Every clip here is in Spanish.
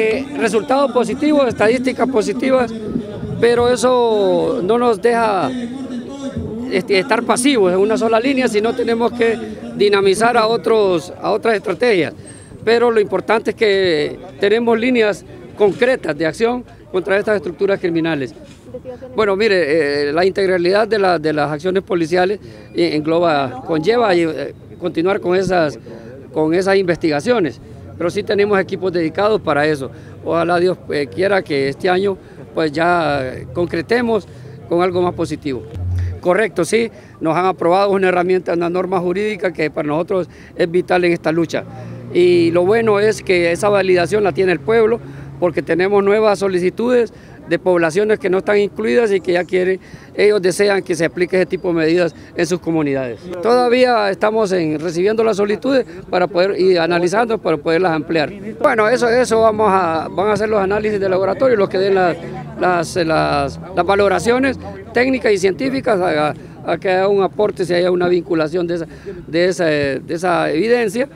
Eh, resultados positivos, estadísticas positivas, pero eso no nos deja este, estar pasivos en una sola línea, sino tenemos que dinamizar a, otros, a otras estrategias. Pero lo importante es que tenemos líneas concretas de acción contra estas estructuras criminales. Bueno, mire, eh, la integralidad de, las acciones policiales engloba, conlleva eh, continuar con esas, con esas investigaciones, pero sí tenemos equipos dedicados para eso. Ojalá Dios eh, quiera que este año pues ya concretemos con algo más positivo. Correcto, sí, nos han aprobado una herramienta, una norma jurídica que para nosotros es vital en esta lucha. Y lo bueno es que esa validación la tiene el pueblo, porque tenemos nuevas solicitudes de poblaciones que no están incluidas y que ya quieren, ellos desean que se aplique ese tipo de medidas en sus comunidades. Todavía estamos en, recibiendo las solicitudes para poder y analizando para poderlas ampliar. Bueno, eso, eso vamos a, van a hacer los análisis de laboratorio, los que den las, las, valoraciones técnicas y científicas a, que haya un aporte, si haya una vinculación de esa, de esa, de esa evidencia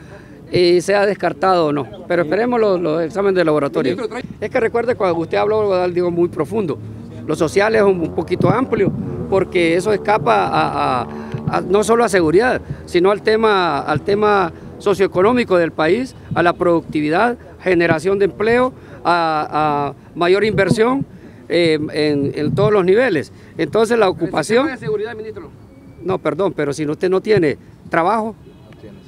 y sea descartado o no. Pero esperemos los, exámenes de laboratorio. Es que recuerde cuando usted habló algo digo muy profundo. Lo social es un, poquito amplio porque eso escapa a, no solo a seguridad, sino al tema, al tema socioeconómico del país, a la productividad, generación de empleo, a, mayor inversión eh, en, en, todos los niveles. Entonces la ocupación... de seguridad, ministro? No, perdón, pero si usted no tiene trabajo,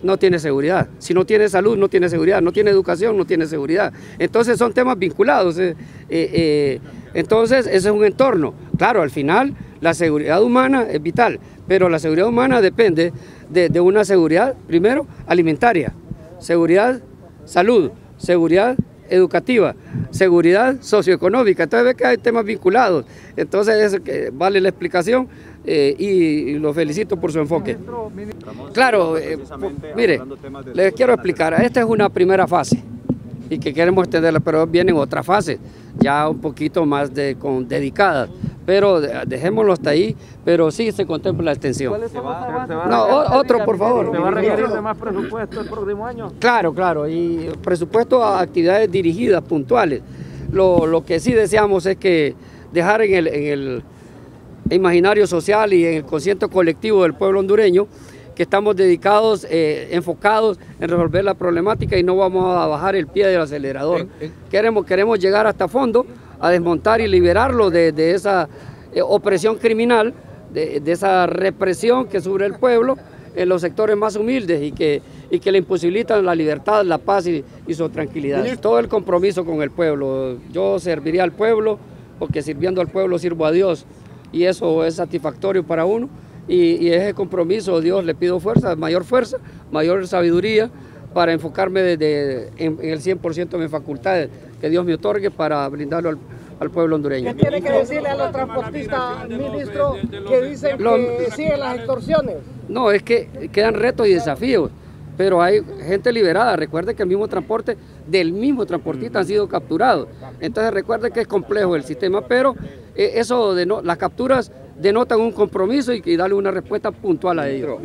no tiene seguridad. Si no tiene salud, no tiene seguridad. No tiene educación, no tiene seguridad. Entonces son temas vinculados. Eh, eh, entonces ese es un entorno. Claro, al final la seguridad humana es vital, pero la seguridad humana depende de, una seguridad, primero, alimentaria, seguridad, salud, seguridad educativa, seguridad socioeconómica. Entonces ve que hay temas vinculados. Entonces vale la explicación eh, y, lo felicito por su enfoque. Claro, eh, mire, les quiero explicar, esta es una primera fase y que queremos extenderla, pero vienen otras fases, ya un poquito más de, con, dedicadas, pero dejémoslo hasta ahí, pero sí se contempla la extensión. No, otro por favor. ¿Se va a requerir de más presupuesto el próximo año? Claro, claro, y presupuesto a actividades dirigidas, puntuales. Lo, lo que sí deseamos es que dejar en el, en el imaginario social y en el consciente colectivo del pueblo hondureño que estamos dedicados, eh, enfocados en resolver la problemática y no vamos a bajar el pie del acelerador. Queremos, queremos llegar hasta fondo a desmontar y liberarlo de, esa eh, opresión criminal, de, esa represión que sufre el pueblo en los sectores más humildes y que, y que le imposibilitan la libertad, la paz y, y su tranquilidad. Todo el compromiso con el pueblo. Yo serviría al pueblo porque sirviendo al pueblo sirvo a Dios y eso es satisfactorio para uno. Y, ese compromiso, Dios, le pido fuerza, mayor fuerza, mayor sabiduría para enfocarme desde, en, el 100% de mis facultades que Dios me otorgue para brindarlo al, pueblo hondureño. ¿Qué tiene que decirle a los transportistas, ministro, que dicen que siguen las extorsiones? No, es que quedan retos y desafíos pero hay gente liberada. Recuerde que el mismo transporte del mismo transportista han sido capturados. Entonces recuerde que es complejo el sistema, pero eh, eso de no, las capturas denotan un compromiso y, y darle una respuesta puntual a ellos.